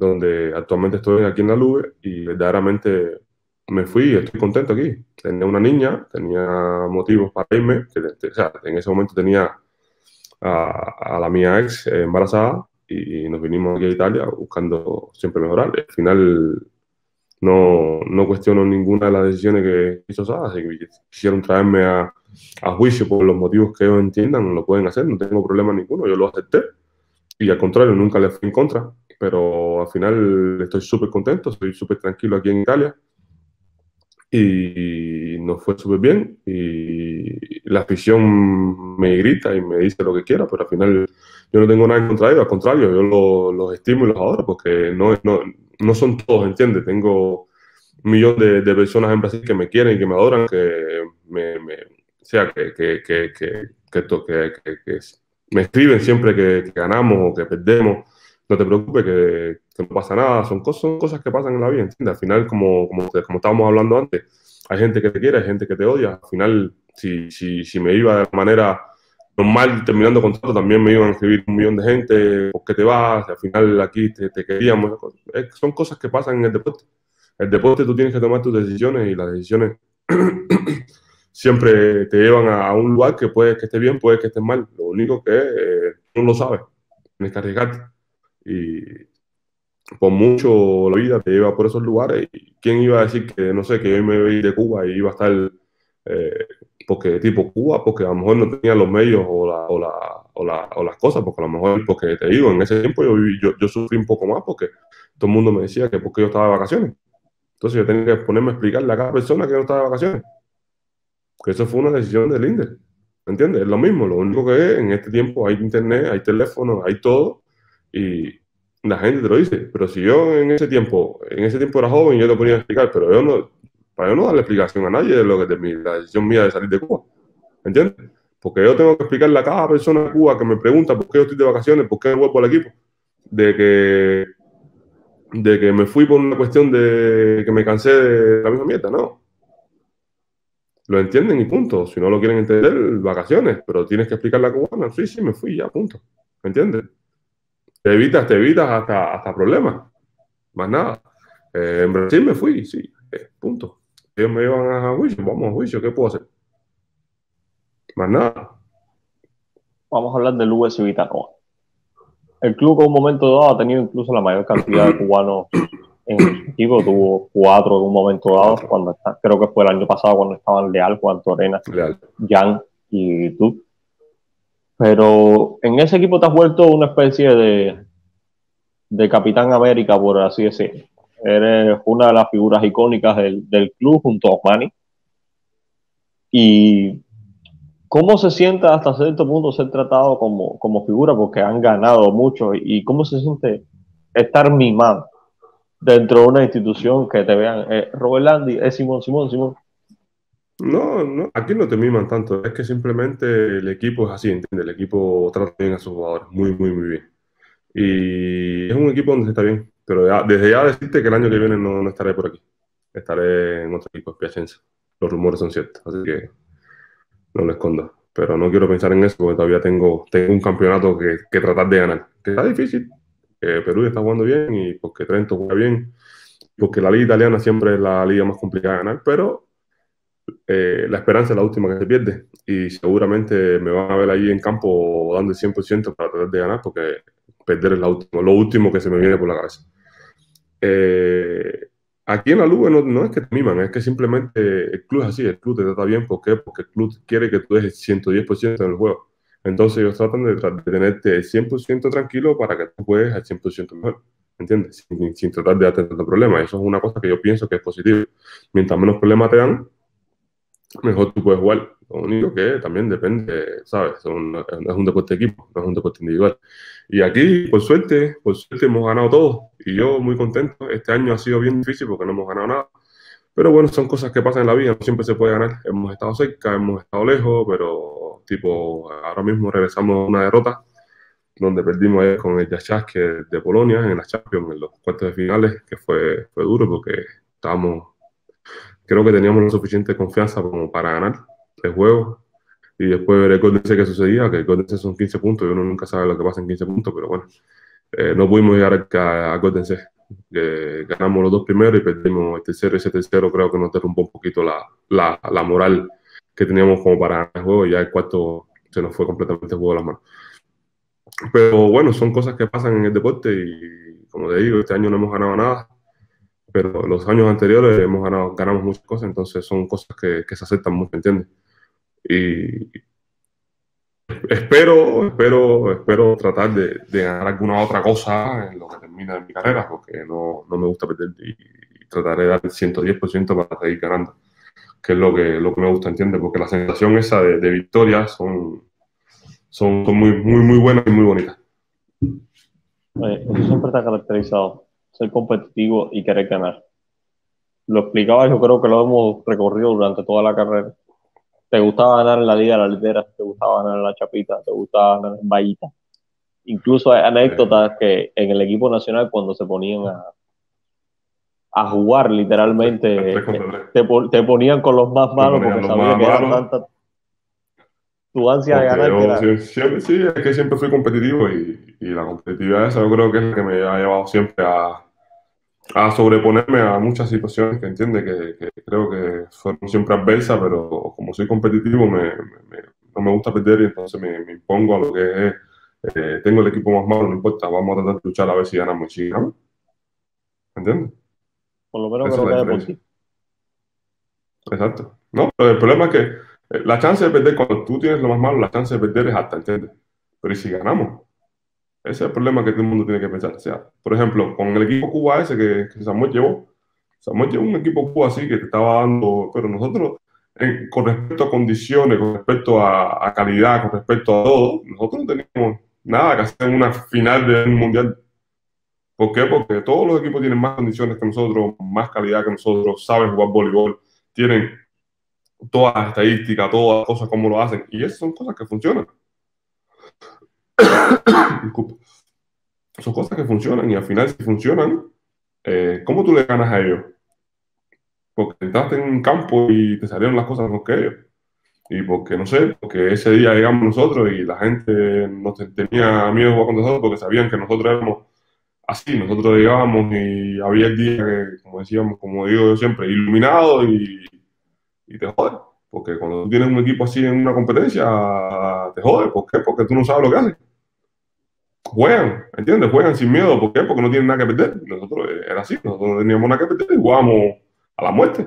donde actualmente estoy aquí en la Lube y verdaderamente me fui y estoy contento aquí. Tenía una niña, tenía motivos para irme, sea, en ese momento tenía a, la mía ex embarazada y, nos vinimos aquí a Italia buscando siempre mejorar. Al final no, no cuestiono ninguna de las decisiones que hizo Sada, si quisieron traerme a, a juicio por los motivos que ellos entiendan, lo pueden hacer, no tengo problema ninguno, yo lo acepté. Y al contrario, nunca le fui en contra pero al final estoy súper contento, estoy súper tranquilo aquí en Italia. Y nos fue súper bien y la afición me grita y me dice lo que quiera, pero al final yo no tengo nada en contra ellos, al contrario, yo los, los adoro porque no, no, no son todos, ¿entiendes? Tengo un millón de, personas en Brasil que me quieren y que me adoran, que me, me sea, que, que, que, que, me escriben siempre que ganamos o que perdemos no te preocupes, que, no pasa nada, son cosas, son cosas que pasan en la vida, ¿entiendes? Al final, como, como, como estábamos hablando antes, hay gente que te quiere, hay gente que te odia. Al final, si, si, si me iba de manera normal terminando contrato, también me iban a escribir un millón de gente, ¿por qué te vas? Al final aquí te, queríamos. Son cosas que pasan en el deporte. El deporte tú tienes que tomar tus decisiones y las decisiones [clears throat] siempre te llevan a, un lugar que puede que esté bien, puede que esté mal. Lo único que eh, no lo sabes. Tienes que arriesgarte. Y por mucho la vida te lleva por esos lugares. ¿Y ¿Quién iba a decir que, no sé, que yo me iba de Cuba y iba a estar, eh, porque tipo Cuba, porque a lo mejor no tenía los medios o, la, o, la, o, la, o, las cosas, porque a lo mejor, porque te digo, en ese tiempo yo, yo, yo, sufrí un poco más porque todo el mundo me decía que porque yo estaba de vacaciones. Entonces yo tenía que ponerme a explicarle a cada persona que yo estaba de vacaciones. Que eso fue una decisión de Linde. ¿Me entiendes? Es lo mismo, lo único que es, en este tiempo hay internet, hay teléfono, hay todo y la gente te lo dice. Pero si yo en ese tiempo, en ese tiempo era joven, yo te ponía a explicar, pero yo no, yo no darle explicación a nadie de lo que de la decisión mía de salir de Cuba. ¿Entiendes? Porque yo tengo que explicarle a cada persona de Cuba que me pregunta por qué estoy de vacaciones, por qué vuelvo al equipo, de que, de que me fui por una cuestión de que me cansé de la misma mierda, no. Lo entienden y punto. Si no lo quieren entender, vacaciones, pero tienes que explicarle a cubana. Sí, sí, me fui ya, punto. ¿Me entiendes? te evitas, te evitas hasta, hasta problemas. Más nada. Eh, en Brasil me fui, sí, eh, punto. Ellos me iban a juicio, vamos a juicio, ¿qué puedo hacer? Más nada. Vamos a hablar del US Vitanoa. El club en un momento dado ha tenido incluso la mayor cantidad de cubanos en el equipo. Tuvo cuatro en un momento dado, cuando está, creo que fue el año pasado cuando estaban Leal, Juan Torena, Jan y tú. Pero en ese equipo te has vuelto una especie de, de Capitán América, por así decirlo. Eres una de las figuras icónicas del, del club junto a Osmani. Y ¿Cómo se siente hasta cierto punto ser tratado como, como figura? Porque han ganado mucho. ¿Y cómo se siente estar mimado dentro de una institución que te vean? Eh, Robert Landy, es Simón, Simón, Simón. No, no, aquí no te miman tanto. Es que simplemente el equipo es así, ¿entiendes? El equipo trata bien a sus jugadores. Muy, muy, muy bien. Y es un equipo donde se está bien. Pero desde ya decirte que el año que viene no, estaré por aquí. Estaré en otro equipo, Piacenza. Los rumores son ciertos. Así que no lo escondo. Pero no quiero pensar en eso porque todavía tengo, tengo un campeonato que, que tratar de ganar. Que está difícil, que Perú está jugando bien y porque Trento juega bien, porque la liga italiana siempre es la liga más complicada de ganar, pero eh, la esperanza es la última que se pierde y seguramente me van a ver ahí en campo dando el 100% para tratar de ganar porque perder es la última, lo último que se me viene por la cabeza. Eh, Aquí en la Lube no, es que te miman, es que simplemente el club es así, el club te trata bien. ¿Por qué? Porque el club quiere que tú des 110% en el juego. Entonces ellos tratan de, tenerte 100% tranquilo para que tú juegues al 100% mejor. ¿Entiendes? Sin, tratar de darte tanto problema. Eso es una cosa que yo pienso que es positivo. Mientras menos problemas te dan, mejor tú puedes jugar. Lo único que también depende, ¿sabes? es un deporte de equipo, no es un deporte individual. Y aquí, por suerte, por suerte hemos ganado todo. Y yo muy contento. Este año ha sido bien difícil porque no hemos ganado nada. Pero bueno, son cosas que pasan en la vida, no siempre se puede ganar. Hemos estado cerca, hemos estado lejos, pero tipo, ahora mismo regresamos a una derrota donde perdimos con el que de Polonia en la Champions, en los cuartos de finales, que fue, fue duro porque estábamos, creo que teníamos la suficiente confianza como para ganar el juego. Y después ver el Golden qué sucedía, que el Golden son 15 puntos y uno nunca sabe lo que pasa en 15 puntos, pero bueno, eh, no pudimos llegar a, a Golden ganamos los dos primeros y perdimos el tercero. Ese tercero creo que nos derrumbó un poquito la, la, la moral que teníamos como para el juego y ya el cuarto se nos fue completamente el juego de las manos. Pero bueno, son cosas que pasan en el deporte y como te digo, este año no hemos ganado nada pero los años anteriores hemos ganado, ganamos muchas cosas, entonces son cosas que, que se aceptan mucho, ¿entiendes? Y espero, espero, espero tratar de, de, ganar alguna otra cosa en lo que termina de mi carrera, porque no, no me gusta perder y, trataré de dar el 110% para seguir ganando, que es lo que, lo que me gusta, ¿entiendes? Porque la sensación esa de, de victoria son, son, muy, muy, muy buenas y muy bonitas. eso siempre ha caracterizado ser competitivo y querer ganar. Lo explicaba, yo creo que lo hemos recorrido durante toda la carrera. Te gustaba ganar en la Liga de la Litera, te gustaba ganar en la Chapita, te gustaba ganar en Bahita. Incluso hay anécdotas que en el equipo nacional cuando se ponían a, a jugar literalmente, te, te, ponían con los más malos porque sabían que eran tantas tu ansia de ganar. siempre, sí, es que siempre fui competitivo y, y, la competitividad esa yo creo que es la que me ha llevado siempre a, a sobreponerme a muchas situaciones que entiende que, creo que fueron siempre adversas, pero como soy competitivo me, no me gusta perder y entonces me, impongo a lo que es, eh, tengo el equipo más malo, no importa, vamos a tratar de luchar a ver si ganamos y si ganamos. ¿Entiendes? Por lo menos creo que por ti. Exacto. No, pero el problema es que la chance de perder, cuando tú tienes lo más malo, la chance de perder es alta, ¿entiendes? Pero ¿y si ganamos? Ese es el problema que todo el mundo tiene que pensar. O sea, por ejemplo, con el equipo Cuba ese que, Samuel llevó, Samuel llevó un equipo Cuba así que te estaba dando, pero nosotros, con respecto a condiciones, con respecto a, calidad, con respecto a todo, nosotros no teníamos nada que hacer en una final de un mundial. ¿Por qué? Porque todos los equipos tienen más condiciones que nosotros, más calidad que nosotros, saben jugar voleibol, tienen todas las estadísticas, todas las cosas, cómo lo hacen. Y esas son cosas que funcionan. [coughs] Son cosas que funcionan y al final si funcionan, eh, ¿cómo tú le ganas a ellos? Porque entraste en un campo y te salieron las cosas mejor que ellos. Y porque, no sé, porque ese día llegamos nosotros y la gente no tenía miedo con nosotros porque sabían que nosotros éramos así. Nosotros llegábamos y había el día que, como decíamos, como digo yo siempre, iluminado y y te jodes. Porque cuando tú tienes un equipo así en una competencia, te jode. ¿Por qué? Porque tú no sabes lo que hacen. Juegan, ¿entiendes? Juegan sin miedo. ¿Por qué? Porque no tienen nada que perder. Nosotros eh, era así, nosotros no teníamos nada que perder y jugábamos a la muerte.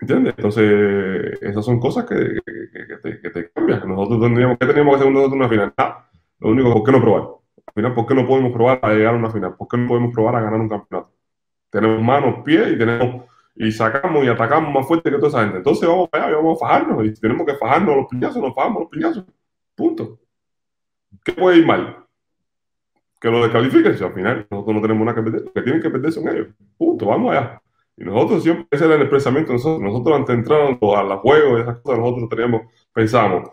¿Entiendes? Entonces, esas son cosas que, que, te, cambian. Nosotros tendríamos, ¿qué teníamos que hacer nosotros una final? Lo único, ¿por qué no probar? Al final, ¿por qué no podemos probar a llegar a una final? ¿Por qué no podemos probar a ganar un campeonato? Tenemos manos, pies y tenemos y sacamos y atacamos más fuerte que toda esa gente. Entonces vamos allá y vamos a fajarnos. Y tenemos que fajarnos los piñazos, nos fajamos los piñazos. Punto. ¿Qué puede ir mal? Que lo descalifiquen. Si al final nosotros no tenemos nada que perder, lo que tienen que perder son ellos. Punto. Vamos allá. Y nosotros siempre, ese era el expresamiento nosotros. Nosotros antes de entrar a los juegos esas cosas, nosotros teníamos, pensamos,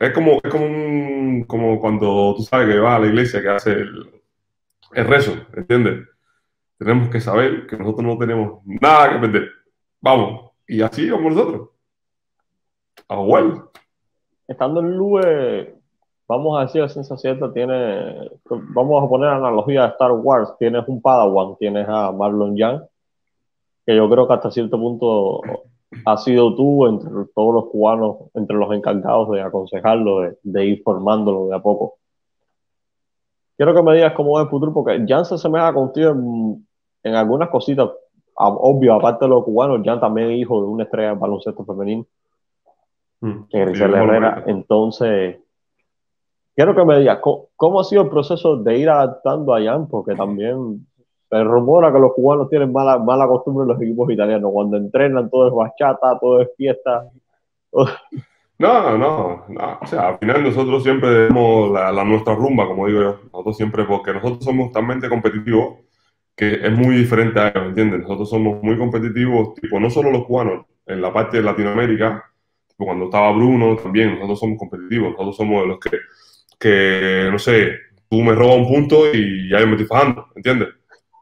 es como, es como, un, como cuando tú sabes que vas a la iglesia que hace el, el rezo, ¿entiendes? tenemos que saber que nosotros no tenemos nada que perder. Vamos, y así vamos nosotros. A jugar. Estando en Lue, vamos a decir, la sensación tiene, vamos a poner analogía de Star Wars, tienes un Padawan, tienes a Marlon Young, que yo creo que hasta cierto punto ha sido tú entre todos los cubanos, entre los encargados de aconsejarlo, de, de ir formándolo de a poco. Quiero que me digas cómo es el futuro, porque Jan se asemeja contigo en en algunas cositas, obvio, aparte de los cubanos, ya también es hijo de una estrella de baloncesto femenino, mm. que es Herrera. Entonces, quiero que me digas, ¿cómo, ha sido el proceso de ir adaptando a Jan? Porque también se rumora que los cubanos tienen mala, mala costumbre en los equipos italianos. Cuando entrenan, todo es bachata, todo es fiesta. [laughs] No, no, no. O sea, al final nosotros siempre tenemos la, nuestra rumba, como digo yo. Nosotros siempre, porque nosotros somos tan competitivos que es muy diferente a ellos, ¿entiendes? Nosotros somos muy competitivos, tipo, no solo los cubanos, en la parte de Latinoamérica, cuando estaba Bruno también, nosotros somos competitivos, nosotros somos de los que, que no sé, tú me robas un punto y ya yo me estoy fajando, ¿entiendes?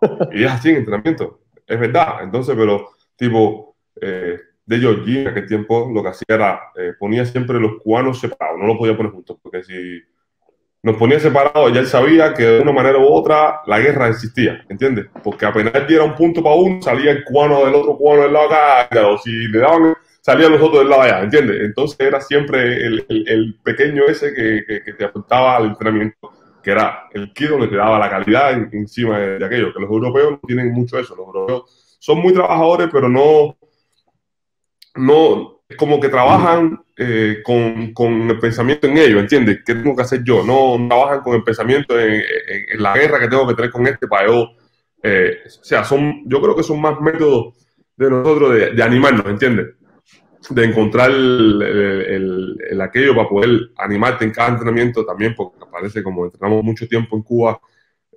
[laughs] Y es así en entrenamiento, es verdad. Entonces, pero, tipo, eh, de Georgie en aquel tiempo lo que hacía era, eh, ponía siempre los cubanos separados, no los podía poner juntos, porque si nos ponía separados, ya él sabía que de una manera u otra la guerra existía, ¿entiendes? Porque apenas diera un punto para uno, salía el cubano del otro cubano del lado acá, o si le daban, salían los otros del lado allá, ¿entiendes? Entonces era siempre el, el, pequeño ese que, que, te apuntaba al entrenamiento, que era el kit donde te daba la calidad encima de, de, aquello, que los europeos no tienen mucho eso, los europeos son muy trabajadores, pero no, no, como que trabajan eh, con, con, el pensamiento en ello, ¿entiendes? ¿Qué tengo que hacer yo? No trabajan con el pensamiento en, en, la guerra que tengo que tener con este para yo. Eh, o sea, son, yo creo que son más métodos de nosotros de, de animarnos, ¿entiendes? De encontrar el, el, el, aquello para poder animarte en cada entrenamiento también, porque parece como entrenamos mucho tiempo en Cuba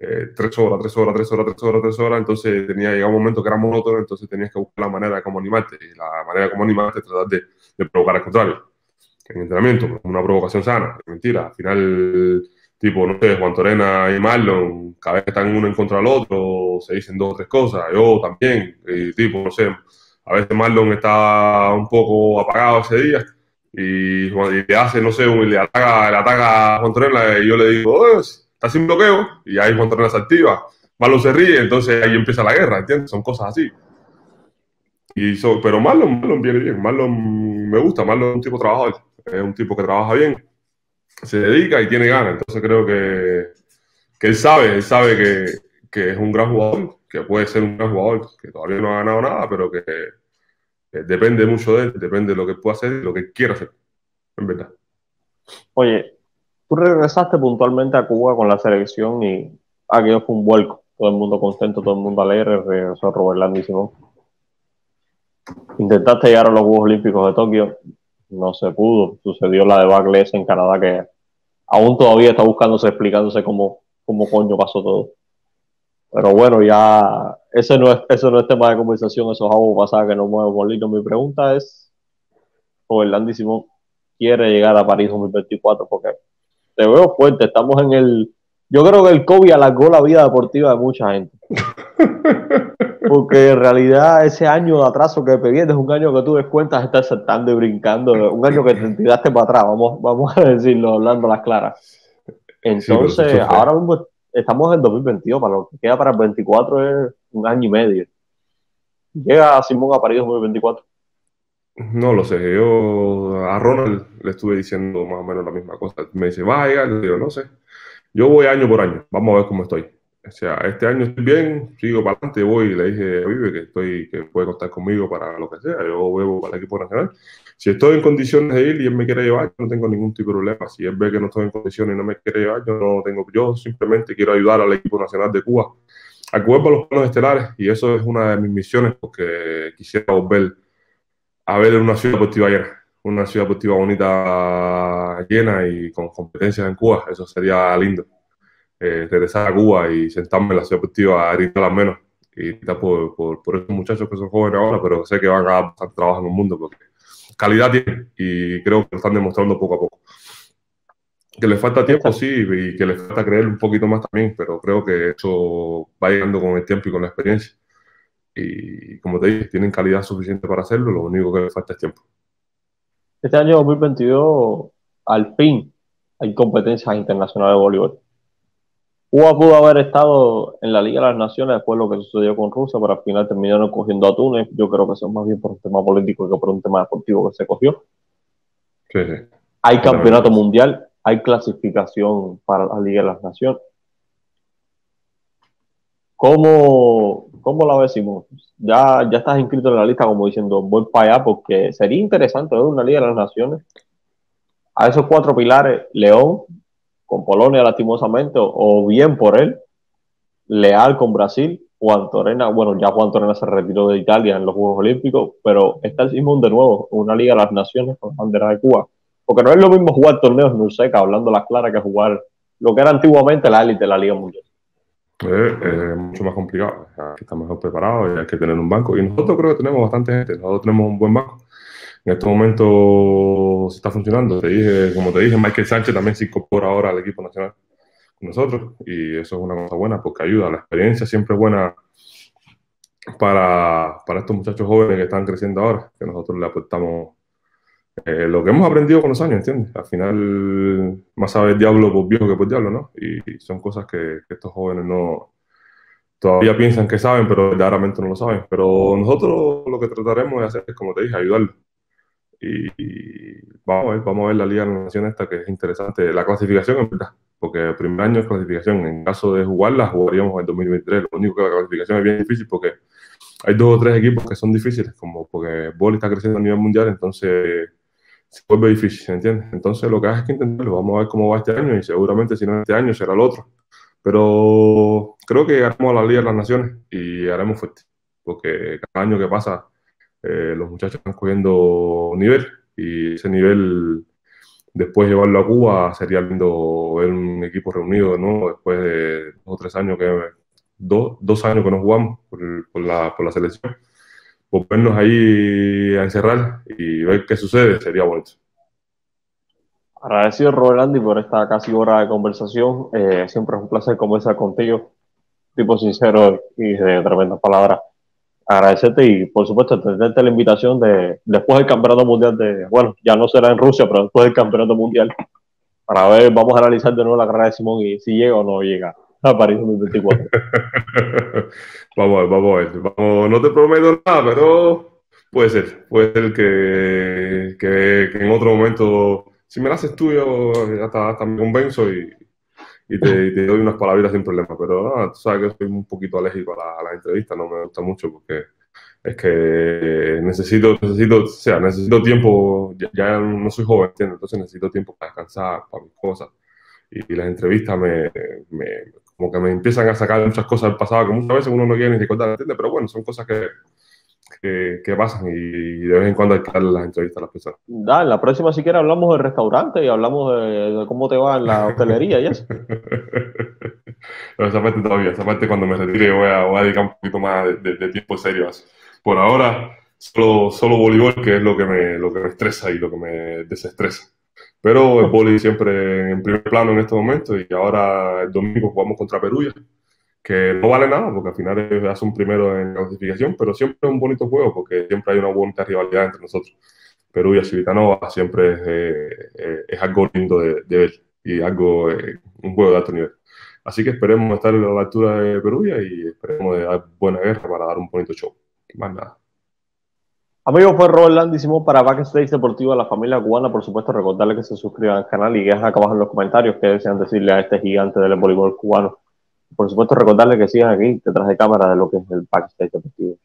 eh, tres horas, tres horas, tres horas, tres horas, tres horas, entonces tenía llegado un momento que era monótono, entonces tenías que buscar la manera de cómo animarte, y la manera de cómo animarte es tratar de, de provocar al contrario, en entrenamiento, una provocación sana, mentira, al final, tipo, no sé, Juan Torena y Marlon, cada vez están uno en contra del otro, se dicen dos o tres cosas, yo también, y tipo, no sé, a veces Marlon está un poco apagado ese día, y, y le hace, no sé, le ataca, le ataca a Juan Torena, y yo le digo, oh, está sin bloqueo y ahí Juan Torres se activa. Marlon se ríe, entonces ahí empieza la guerra, ¿entiendes? Son cosas así. Y pero Marlon, Marlon viene bien, Marlon me gusta, Marlon es un tipo trabajador, es un tipo que trabaja bien, se dedica y tiene ganas, entonces creo que, que él sabe, él sabe que, es un gran jugador, que puede ser un gran jugador, que todavía no ha ganado nada, pero que, que depende mucho de él, depende de lo que pueda hacer y lo que quiera hacer, en verdad. Oye, Tú regresaste puntualmente a Cuba con la selección y aquello fue un vuelco. Todo el mundo contento, todo el mundo alegre, regresó Robert Landy Simón. Intentaste llegar a los Juegos Olímpicos de Tokio, no se pudo. Sucedió la de Bagles en Canadá que aún todavía está buscándose, explicándose cómo, cómo coño pasó todo. Pero bueno, ya ese no es, eso no es tema de conversación, eso es algo pasado que no mueve bolito. Mi pregunta es, Landy Simón quiere llegar a París 2024 porque te veo fuerte. Estamos en el. Yo creo que el COVID alargó la vida deportiva de mucha gente. [laughs] Porque en realidad ese año de atraso que pedí es un año que tú descuentas estar saltando y brincando, un año que te tiraste para atrás, vamos, vamos a decirlo, hablando las claras. Entonces, ahora mismo estamos en 2022, para lo que queda para el 24 es un año y medio. Llega Simón a París 2024. No lo sé. Yo a Ronald le estuve diciendo más o menos la misma cosa. Me dice, va. Le digo, no sé. Yo voy año por año. Vamos a ver cómo estoy. O sea, este año estoy bien, sigo para adelante, voy y le dije a Vive que estoy, que puede contar conmigo para lo que sea. Yo vuelvo para el equipo nacional. Si estoy en condiciones de ir y él me quiere llevar, no tengo ningún tipo de problema. Si él ve que no estoy en condiciones y no me quiere llevar, yo no tengo. Yo simplemente quiero ayudar al equipo nacional de Cuba a que vuelva a los planos estelares y eso es una de mis misiones porque quisiera volver a ver una ciudad deportiva llena, una ciudad deportiva bonita llena y con competencias en Cuba. Eso sería lindo eh, regresar a Cuba y sentarme en la ciudad deportiva a gritar al menos y gritar por, por, por, esos muchachos que son jóvenes ahora, pero sé que van a estar trabajando en el mundo porque calidad tienen y creo que lo están demostrando poco a poco. Que les falta tiempo, sí, y que les falta creer un poquito más también, pero creo que eso va llegando con el tiempo y con la experiencia. Y como te dije, tienen calidad suficiente para hacerlo, lo único que les falta es tiempo. Este año 2022, al fin, hay competencias internacionales de voleibol. Cuba pudo haber estado en la Liga de las Naciones después de lo que sucedió con Rusia, pero al final terminaron cogiendo a Túnez. Yo creo que eso es más bien por un tema político que por un tema deportivo que se cogió. Sí, Hay campeonato mundial, hay clasificación para la Liga de las Naciones. ¿Cómo, cómo la ves, Simón? Ya, ya estás inscrito en la lista como diciendo, voy para allá porque sería interesante ver una Liga de las Naciones. A esos cuatro pilares, León, con Polonia lastimosamente, o, bien por él, leal con Brasil, Juan Torena, bueno, ya Juan Torena se retiró de Italia en los Juegos Olímpicos, pero está el Simón de nuevo, una Liga de las Naciones con bandera de Cuba. Porque no es lo mismo jugar torneos en Urseca, hablando las claras, que jugar lo que era antiguamente la élite de la Liga Mundial. Es mucho más complicado, hay que estar mejor preparado y hay que tener un banco. Y nosotros creo que tenemos bastante gente, nosotros tenemos un buen banco en este momento se está funcionando. Te dije, como te dije, Michael Sánchez también se incorpora ahora al equipo nacional con nosotros y eso es una cosa buena porque ayuda. La experiencia siempre es buena para, para estos muchachos jóvenes que están creciendo ahora, que nosotros le aportamos eh, lo que hemos aprendido con los años, ¿entiendes? Al final, más sabe el diablo por viejo que por diablo, ¿no? Y, son cosas que, estos jóvenes no todavía piensan que saben, pero verdaderamente no lo saben. Pero nosotros lo que trataremos de hacer es, como te dije, ayudarlos y, vamos a ver, vamos a ver la Liga de Naciones esta que es interesante. La clasificación en verdad, porque el primer año es clasificación. En caso de jugarla, jugaríamos en 2023. Lo único que la clasificación es bien difícil porque hay dos o tres equipos que son difíciles, como porque el está creciendo a nivel mundial, entonces se vuelve difícil, ¿entiendes? Entonces lo que hace es que intentarlo. Vamos a ver cómo va este año y seguramente si no este año será el otro. Pero creo que llegaremos a la Liga de las Naciones y haremos fuerte, porque cada año que pasa eh, los muchachos están cogiendo nivel y ese nivel después llevarlo a Cuba sería lindo ver un equipo reunido ¿no? después de dos o tres años que dos, dos años que no jugamos por, la, por la selección volvernos ahí a encerrar y ver qué sucede sería bonito Agradecido Roland por esta casi hora de conversación. Eh, siempre es un placer conversar contigo. Tipo sincero y de tremendas palabras agradecerte y por supuesto tenerte la invitación de después del campeonato mundial de, bueno, ya no será en Rusia, pero después del campeonato mundial, para ver, vamos a analizar de nuevo la carrera de Simón y si llega o no llega a París 2024. [laughs] vamos a ver, vamos a ver. no te prometo nada, pero puede ser, puede ser que, que, en otro momento, si me lo haces tuyo, hasta, hasta me convenzo y, y te, doy unas palabras sin problema. Pero no, tú sabes que soy un poquito alérgico a la, entrevista, no me gusta mucho porque es que necesito, necesito, o sea, necesito tiempo, ya, no soy joven, ¿entiendes? Entonces necesito tiempo para descansar, para mis cosas. Y, las entrevistas me, me, como que me empiezan a sacar muchas cosas del pasado que muchas veces uno no quiere ni recordar, ¿entiendes? Pero bueno, son cosas que, que, pasan y de vez en cuando hay que darle las entrevistas a las personas. Da, en la próxima si quieres hablamos del restaurante y hablamos de, cómo te va en la hostelería y eso. [laughs] esa parte todavía, esa parte cuando me retire voy a, voy a dedicar un poquito más de, tiempo serio Por ahora, solo, solo voleibol, que es lo que, me, lo que me estresa y lo que me desestresa. Pero el voleibol siempre en primer plano en este momento y ahora el domingo jugamos contra Perú que no vale nada, porque al final es un primero en clasificación, pero siempre es un bonito juego, porque siempre hay una bonita rivalidad entre nosotros. Perú y Civitanova siempre es, eh, es, algo lindo de, ver y algo, eh, un juego de alto nivel. Así que esperemos estar a la altura de Perú y esperemos de dar buena guerra para dar un bonito show. Más nada. Amigos, fue Rolandísimo para Backstage Deportivo de la familia cubana. Por supuesto, recordarles que se suscriban al canal y dejen acá abajo en los comentarios qué desean decirle a este gigante del voleibol cubano. Por supuesto, recordarles que sigan aquí detrás de cámara de lo que es el Backstage Deportivo.